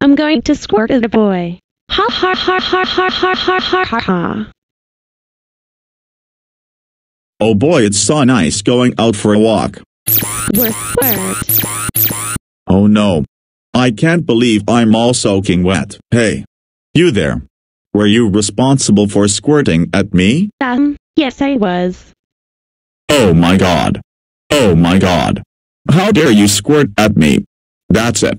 I'm going to squirt at a boy. Ha ha ha ha ha ha ha ha ha ha. Oh boy, it's so nice going out for a walk. Worth squirt. Oh no. I can't believe I'm all soaking wet. Hey. You there. Were you responsible for squirting at me? Um, yes I was. Oh my god. Oh my god. How dare you squirt at me? That's it.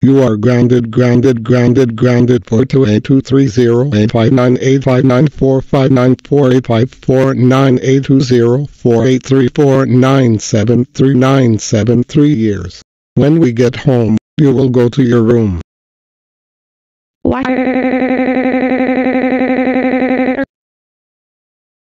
You are grounded, grounded, grounded, grounded. 428230859859485498204834973973973 years. When we get home, you will go to your room. Why?